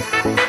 Bye.